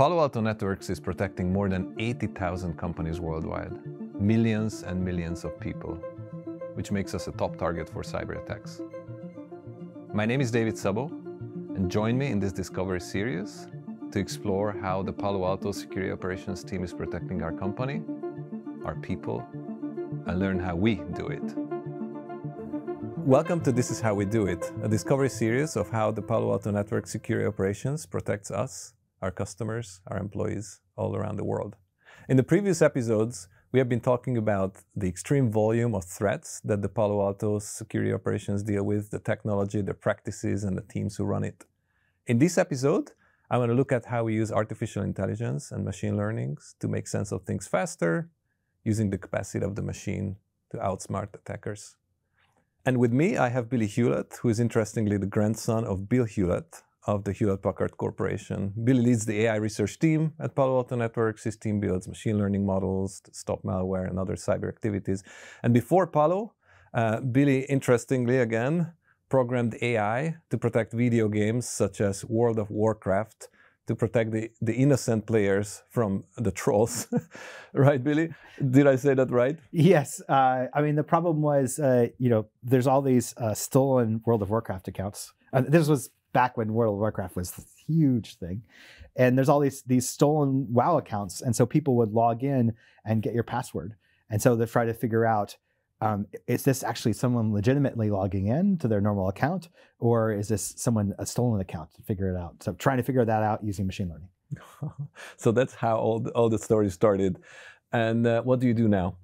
Palo Alto Networks is protecting more than 80,000 companies worldwide, millions and millions of people, which makes us a top target for cyber attacks. My name is David Savo, and join me in this Discovery series to explore how the Palo Alto Security Operations team is protecting our company, our people, and learn how we do it. Welcome to This Is How We Do It, a discovery series of how the Palo Alto Network Security Operations protects us, our customers, our employees all around the world. In the previous episodes, we have been talking about the extreme volume of threats that the Palo Alto security operations deal with, the technology, the practices, and the teams who run it. In this episode, I want to look at how we use artificial intelligence and machine learning to make sense of things faster, using the capacity of the machine to outsmart attackers. And with me, I have Billy Hewlett, who is interestingly the grandson of Bill Hewlett of the Hewlett Packard Corporation. Billy leads the AI research team at Palo Alto Networks. His team builds machine learning models to stop malware and other cyber activities. And before Palo, uh, Billy, interestingly again, programmed AI to protect video games such as World of Warcraft to protect the, the innocent players from the trolls. right, Billy? Did I say that right? Yes. Uh, I mean, the problem was, uh, you know, there's all these uh, stolen World of Warcraft accounts. Uh, this was back when World of Warcraft was a huge thing. And there's all these these stolen WoW accounts. And so people would log in and get your password. And so they try to figure out um, is this actually someone legitimately logging in to their normal account, or is this someone a stolen account? To figure it out. So trying to figure that out using machine learning. so that's how all the, all the stories started. And uh, what do you do now?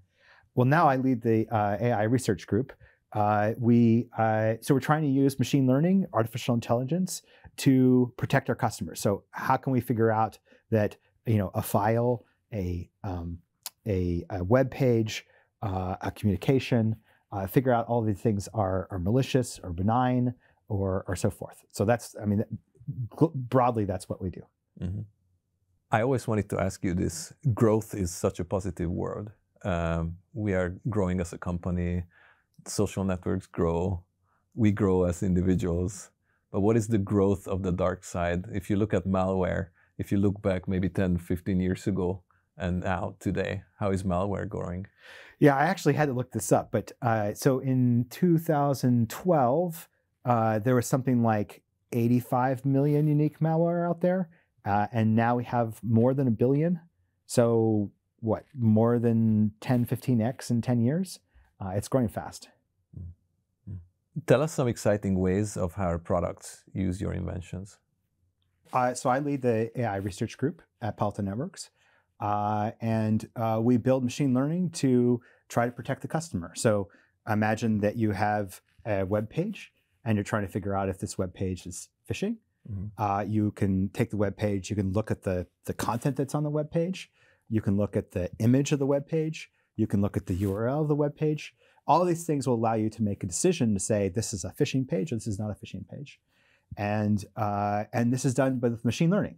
Well, now I lead the uh, AI research group. Uh, we uh, so we're trying to use machine learning, artificial intelligence, to protect our customers. So how can we figure out that you know a file, a um, a, a web page uh, a communication, uh, figure out all these things are, are malicious or benign or, or so forth. So that's, I mean, broadly, that's what we do. Mm-hmm. I always wanted to ask you this growth is such a positive word. Um, we are growing as a company, social networks grow, we grow as individuals. But what is the growth of the dark side? If you look at malware, if you look back maybe 10, 15 years ago and now today, how is malware growing? Yeah, I actually had to look this up. But uh, so in 2012, uh, there was something like 85 million unique malware out there. Uh, and now we have more than a billion. So, what, more than 10, 15x in 10 years? Uh, it's growing fast. Tell us some exciting ways of how our products use your inventions. Uh, so, I lead the AI research group at Palo Alto Networks. Uh, and uh, we build machine learning to try to protect the customer. So imagine that you have a web page and you're trying to figure out if this web page is phishing. Mm-hmm. Uh, you can take the web page, you can look at the, the content that's on the web page, you can look at the image of the web page, you can look at the URL of the web page. All of these things will allow you to make a decision to say this is a phishing page or this is not a phishing page. And, uh, and this is done with machine learning.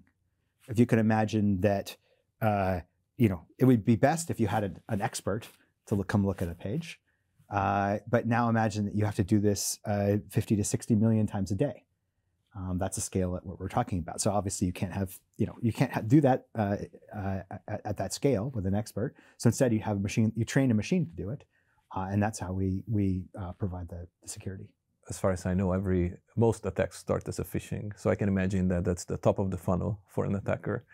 If you can imagine that uh, you know, it would be best if you had a, an expert to look, come look at a page. Uh, but now imagine that you have to do this uh, 50 to 60 million times a day. Um, that's a scale at what we're talking about. So obviously you can't have, you know, you can't have, do that uh, uh, at, at, that scale with an expert. So instead you have a machine, you train a machine to do it. Uh, and that's how we, we provide the, the security as far as I know, every most attacks start as a phishing. So I can imagine that that's the top of the funnel for an attacker.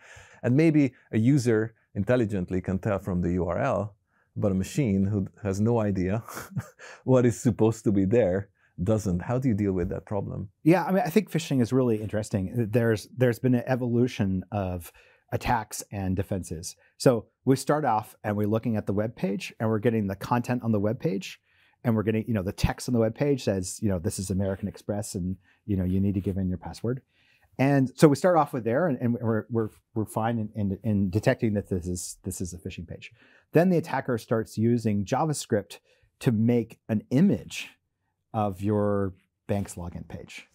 And maybe a user intelligently can tell from the URL, but a machine who has no idea what is supposed to be there doesn't. How do you deal with that problem? Yeah, I mean, I think phishing is really interesting. There's there's been an evolution of attacks and defenses. So we start off and we're looking at the web page and we're getting the content on the web page and we're getting, you know, the text on the web page says, you know, this is American Express and, you know, you need to give in your password. And so we start off with there and, and we're, we're, we're fine in, in, in, detecting that this is, this is a phishing page. Then the attacker starts using JavaScript to make an image of your bank's login page.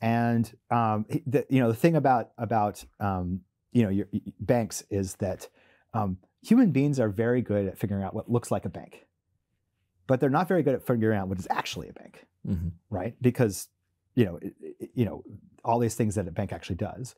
And um, the, you know the thing about about um, you know your banks is that um, human beings are very good at figuring out what looks like a bank but they're not very good at figuring out what is actually a bank, mm-hmm. right? Because you know, it, it, you know, all these things that a bank actually does.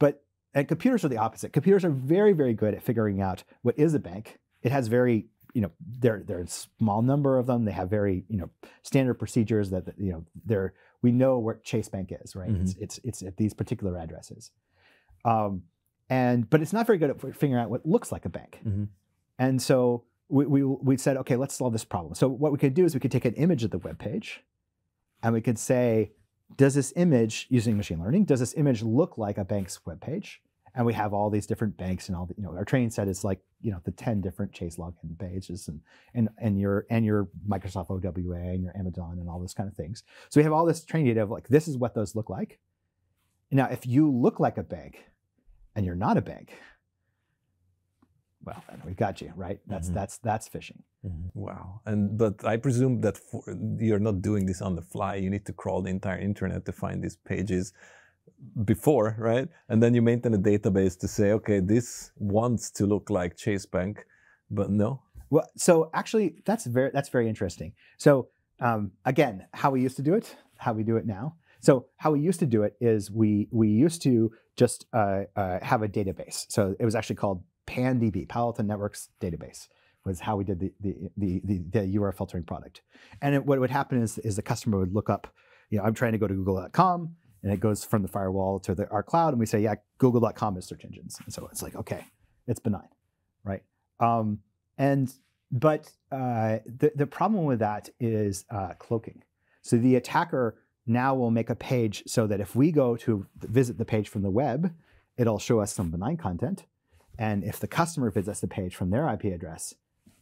But and computers are the opposite. Computers are very, very good at figuring out what is a bank. It has very, you know, there there's a small number of them. They have very, you know, standard procedures that you know they're we know where Chase Bank is, right? Mhm. It's it's it's at these particular addresses. Um, and but it's not very good at figuring out what looks like a bank. Mhm. And so we, we we said, okay, let's solve this problem. So what we could do is we could take an image of the web page, and we could say, does this image using machine learning, does this image look like a bank's web page? And we have all these different banks and all the, you know, our training set is like, you know, the 10 different Chase login pages and and and your and your Microsoft OWA and your Amazon and all those kind of things. So we have all this training data of like this is what those look like. Now, if you look like a bank and you're not a bank, well, then we got you, right? That's Mhm. that's that's phishing. Mhm. Wow. And but I presume that for, you're not doing this on the fly. You need to crawl the entire internet to find these pages before, right? And then you maintain a database to say, okay, this wants to look like Chase Bank, but no. Well, so actually, that's very that's very interesting. So um, again, how we used to do it, how we do it now. So how we used to do it is we we used to just uh, uh, have a database. So it was actually called PanDB, Palo Alto Networks Database, was how we did the the the, the, the URL filtering product. And it, what would happen is is the customer would look up, you know, I'm trying to go to Google.com, and it goes from the firewall to the, our cloud, and we say, yeah, Google.com is search engines. And so it's like, okay, it's benign, right? Um, and but uh, the the problem with that is uh, cloaking. So the attacker now we'll make a page so that if we go to visit the page from the web, it'll show us some benign content, and if the customer visits the page from their IP address,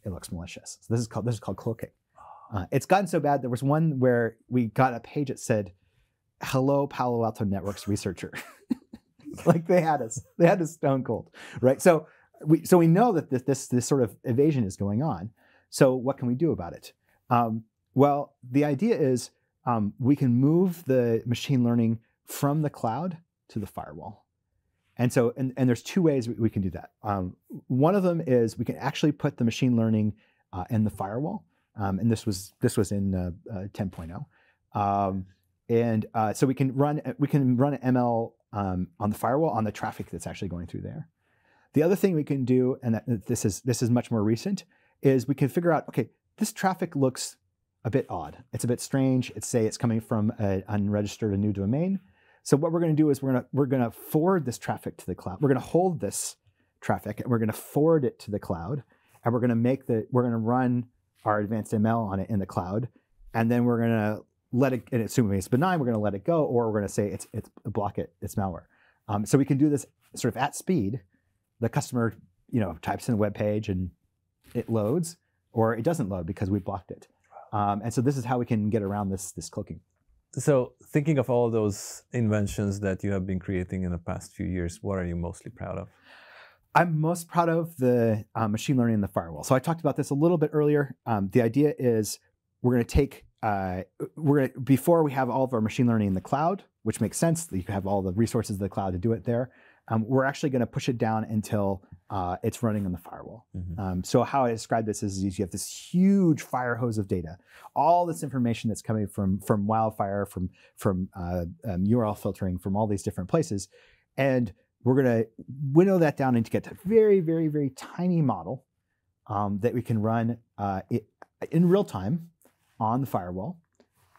it looks malicious. So this is called this is called cloaking. Uh, it's gotten so bad. There was one where we got a page that said, "Hello, Palo Alto Networks researcher." like they had us, they had us stone cold, right? So we so we know that this this, this sort of evasion is going on. So what can we do about it? Um, well, the idea is um, we can move the machine learning from the cloud to the firewall. And so, and, and there's two ways we, can do that. Um, one of them is we can actually put the machine learning uh, in the firewall. Um, and this was this was in uh, uh, 10.0. Um, and uh, so we can run we can run ML um, on the firewall on the traffic that's actually going through there. The other thing we can do, and that, this is this is much more recent, is we can figure out okay, this traffic looks a bit odd. It's a bit strange. It's say it's coming from an unregistered a new domain. So what we're going to do is we're going to we're going to forward this traffic to the cloud. We're going to hold this traffic and we're going to forward it to the cloud, and we're going to make the we're going to run our advanced ML on it in the cloud, and then we're going to let it and assuming it's benign, we're going to let it go, or we're going to say it's it's block it, it's malware. Um, so we can do this sort of at speed. The customer, you know, types in a web page and it loads, or it doesn't load because we blocked it. Um, and so this is how we can get around this this cloaking. So thinking of all those inventions that you have been creating in the past few years, what are you mostly proud of? I'm most proud of the uh, machine learning in the firewall. So I talked about this a little bit earlier. Um, the idea is we're going to take uh, we're gonna, before we have all of our machine learning in the cloud, which makes sense. You have all the resources of the cloud to do it there. Um, we're actually going to push it down until uh, it's running on the firewall. Mhm. Um, so how I describe this is you have this huge fire hose of data, all this information that's coming from from wildfire, from from uh, um, URL filtering, from all these different places, and we're going to winnow that down and to get a very very very tiny model um, that we can run uh, it, in real time on the firewall,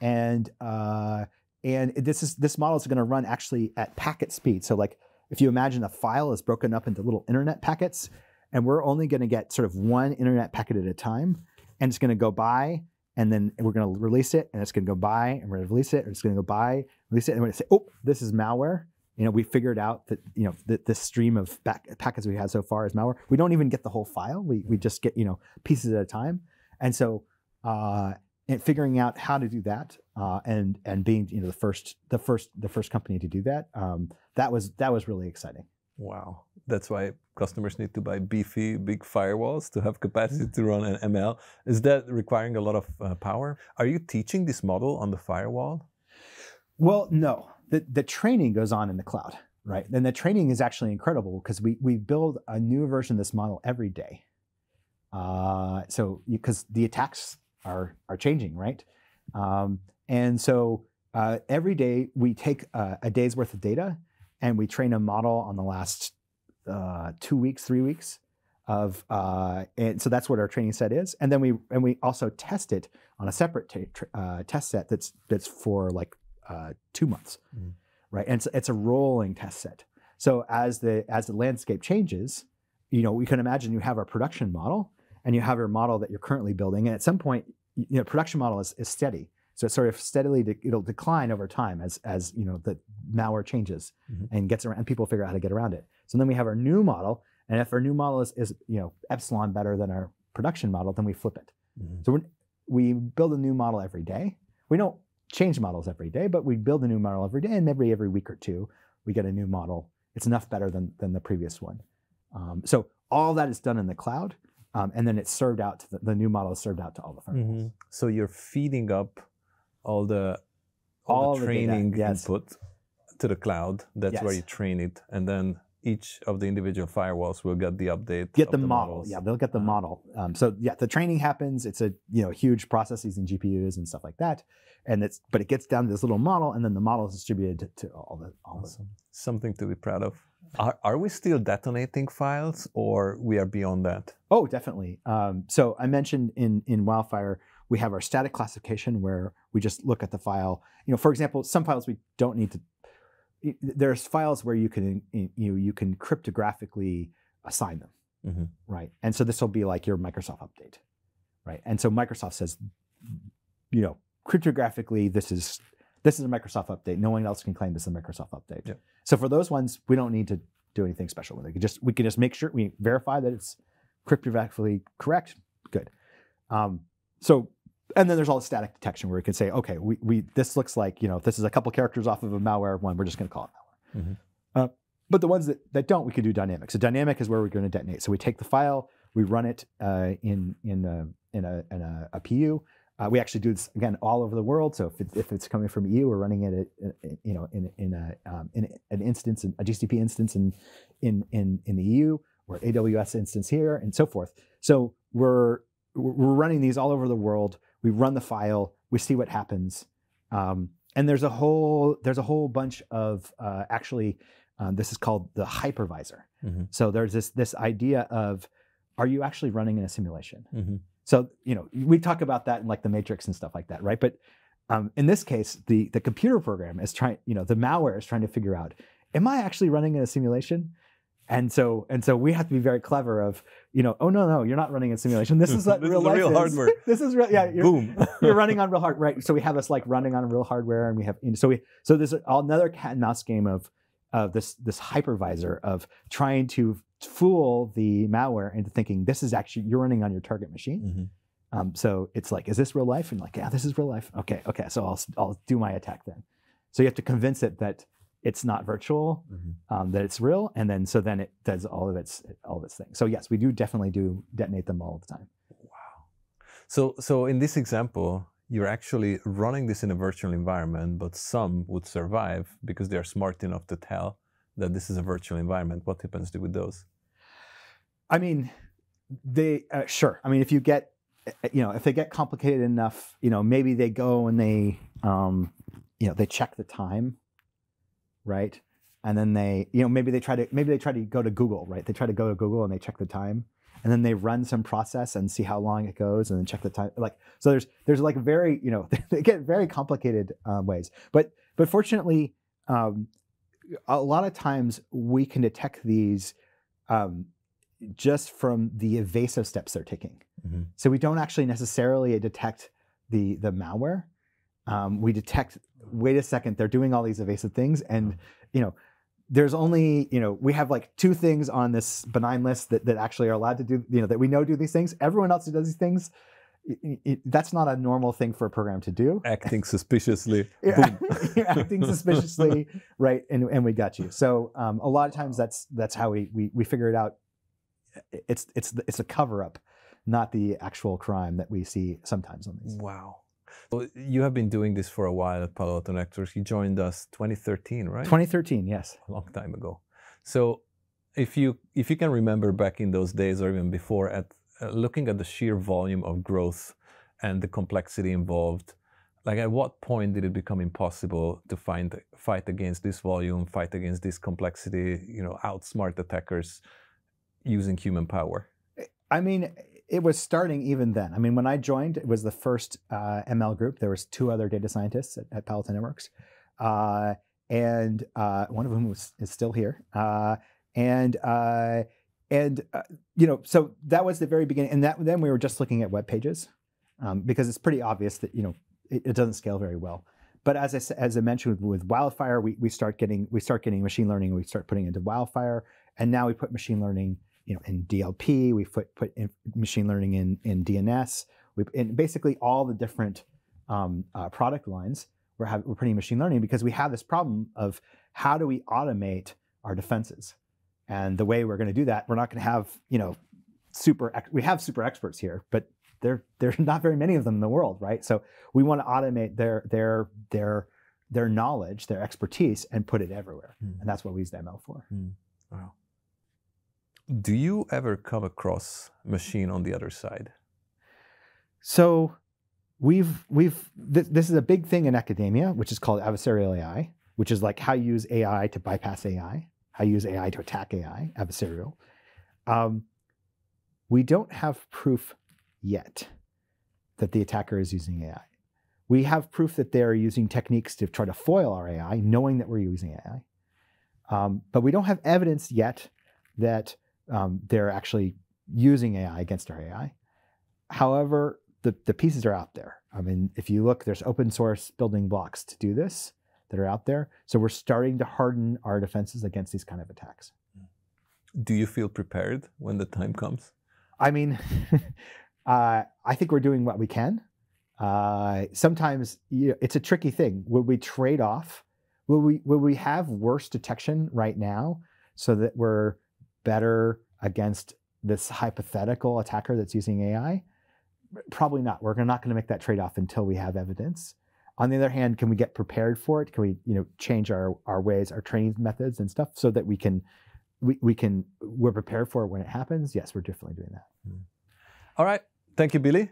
and uh, and this is this model is going to run actually at packet speed. So like if you imagine a file is broken up into little internet packets, and we're only going to get sort of one internet packet at a time, and it's going to go by, and then we're going to release it, and it's going to go by, and we're going to release it, and it's going to go by, release it, and we're going to say, oh, this is malware. You know, we figured out that you know that this stream of back, packets we had so far is malware. We don't even get the whole file. We we just get you know pieces at a time, and so uh, and figuring out how to do that uh, and and being you know the first the first the first company to do that um, that was that was really exciting. Wow. That's why customers need to buy beefy, big firewalls to have capacity to run an ML. Is that requiring a lot of uh, power? Are you teaching this model on the firewall? Well, no, the the training goes on in the cloud, right? And the training is actually incredible because we we build a new version of this model every day. Uh, so because the attacks are are changing, right? Um, and so uh, every day we take uh, a day's worth of data and we train a model on the last uh, two weeks, three weeks of, uh, and so that's what our training set is. And then we and we also test it on a separate uh, test set that's that's for like uh, two months, Mhm. right? And it's, it's a rolling test set. So as the as the landscape changes, you know, we can imagine you have a production model and you have your model that you're currently building, and at some point, you know, production model is, is steady. So it's sort of steadily de- it'll decline over time as as you know the malware changes Mhm. and gets around and people figure out how to get around it. So then we have our new model, and if our new model is, is you know epsilon better than our production model, then we flip it. Mhm. So we're, we build a new model every day. We don't change models every day, but we build a new model every day, and maybe every week or two we get a new model. It's enough better than than the previous one. Um, so all that is done in the cloud, um, and then it's served out to the, the new model is served out to all the firewalls. Mhm. So you're feeding up all the all, All the the data, training yes. input to the cloud. That's where you train it, and then each of the individual firewalls will get the update. Get of the, model, models. yeah, they'll get the Uh, model. Um, so yeah, the training happens. It's a you know huge processes and GPUs and stuff like that, and it's but it gets down to this little model, and then the model is distributed to, to all the all the Something to be proud of. Are, are we still detonating files, or we are beyond that? Oh, definitely. Um, so I mentioned in in Wildfire we have our static classification where we just look at the file. You know, for example, some files we don't need to. There's files where you can you know, you can cryptographically assign them, Mhm. right? And so this will be like your Microsoft update, right? And so Microsoft says, you know, cryptographically this is this is a Microsoft update. No one else can claim this is a Microsoft update. Yep. So for those ones, we don't need to do anything special with it. We can just we can just make sure we verify that it's cryptographically correct. Good. Um, so and then there's all the static detection where we can say, okay, we, we this looks like you know if this is a couple characters off of a malware one, we're just going to call it malware. Mhm. Uh, but the ones that, that don't, we can do dynamic. So dynamic is where we're going to detonate. So we take the file, we run it uh, in in a in a, in a, a PU. Uh, we actually do this again all over the world. So if, it, if it's coming from EU, we're running it, at, uh, you know, in in a um, in an instance, a GCP instance in in in in the EU, or AWS instance here, and so forth. So we're we're running these all over the world. We run the file, we see what happens, um, and there's a whole there's a whole bunch of uh, actually um, this is called the hypervisor. Mhm. So there's this this idea of are you actually running in a simulation? Mhm. So you know we talk about that in like the Matrix and stuff like that, right? But um, in this case, the the computer program is trying, you know, the malware is trying to figure out, am I actually running in a simulation? And so and so we have to be very clever of, you know, oh no no, you're not running in simulation. This is what This real the life real is. hardware. this is real, yeah. You're, Boom. you're running on real hard, right? So we have us like running on real hardware, and we have you know, so we so there's another cat and mouse game of of this this hypervisor of trying to fool the malware into thinking this is actually you're running on your target machine. Mhm. Um, so it's like, is this real life? And like, yeah, this is real life. Okay, okay. So I'll I'll do my attack then. So you have to convince it that it's not virtual, Mhm. um, that it's real, and then so then it does all of its all of its things. So yes, we do definitely do detonate them all the time. Wow. So, so in this example, you're actually running this in a virtual environment, but some would survive because they're smart enough to tell that this is a virtual environment. What happens with those? I mean, they uh, sure. I mean, if you get, uh, you know, if they get complicated enough, you know, maybe they go and they, um, you know, they check the time, right? And then they, you know, maybe they try to, maybe they try to go to Google, right? They try to go to Google and they check the time, and then they run some process and see how long it goes, and then check the time. Like, so there's, there's like very, you know, they get very complicated uh, ways. But, but fortunately, um, a lot of times we can detect these. Um, just from the evasive steps they're taking. Mhm. So we don't actually necessarily detect the the malware. Um, we detect. Wait a second, they're doing all these evasive things, and you know, there's only you know we have like two things on this benign list that, that actually are allowed to do you know that we know do these things. Everyone else who does these things, i- i- that's not a normal thing for a program to do. Acting suspiciously. Yeah, Boom. you're acting suspiciously, right? And and we got you. So um, a lot of times that's that's how we we we figure it out. It's it's it's a cover up, not the actual crime that we see sometimes on these. Wow. Well, you have been doing this for a while at Palo Alto Networks. You joined us 2013, right? 2013, yes. a long time ago. So, if you if you can remember back in those days or even before, at uh, looking at the sheer volume of growth and the complexity involved, Like, at what point did it become impossible to find fight against this volume, fight against this complexity? You know, outsmart attackers using human power. I mean, it was starting even then. I mean, when I joined, it was the first uh, ML group. There was two other data scientists at, at Palo Alto Networks, uh, and uh, one of them was is still here. Uh, and uh, and uh, you know, so that was the very beginning. And that then we were just looking at web pages um, because it's pretty obvious that you know it, it, doesn't scale very well. But as I as I mentioned with, with Wildfire, we we start getting we start getting machine learning. We start putting into Wildfire, and now we put machine learning you know, in DLP, we put, put machine learning in, in DNS, we, in basically all the different um, uh, product lines, we're, have, we're putting machine learning because we have this problem of how do we automate our defenses? And the way we're going to do that, we're not going to have, you know, super, we have super experts here, but there, there's not very many of them in the world, right? So we want to automate their, their, their, their knowledge, their expertise, and put it everywhere. Mm. And that's what we use ML for. Mm. Wow. Do you ever come across machine on the other side? So we've we've th this is a big thing in academia, which is called adversarial AI, which is like how you use AI to bypass AI, how you use AI to attack AI, adversarial. Um, we don't have proof yet that the attacker is using AI. We have proof that they're using techniques to try to foil our AI, knowing that we're using AI. Um, but we don't have evidence yet that um, they're actually using AI against our AI. However, the, the pieces are out there. I mean, if you look, there's open source building blocks to do this that are out there. So we're starting to harden our defenses against these kind of attacks. Do you feel prepared when the time comes? I mean, uh, I think we're doing what we can. Uh, sometimes you know, it's a tricky thing. Will we trade off? Will we will we have worse detection right now so that we're better against this hypothetical attacker that's using AI? Probably not. We're not going to make that trade-off until we have evidence. On the other hand, can we get prepared for it? Can we, you know, change our, our ways, our training methods and stuff so that we can we, we can we're prepared for it when it happens? Yes, we're definitely doing that. Mm. All right. Thank you, Billy.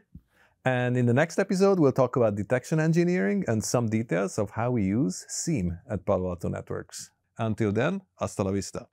And in the next episode, we'll talk about detection engineering and some details of how we use SIEM at Palo Alto Networks. Until then, hasta la vista.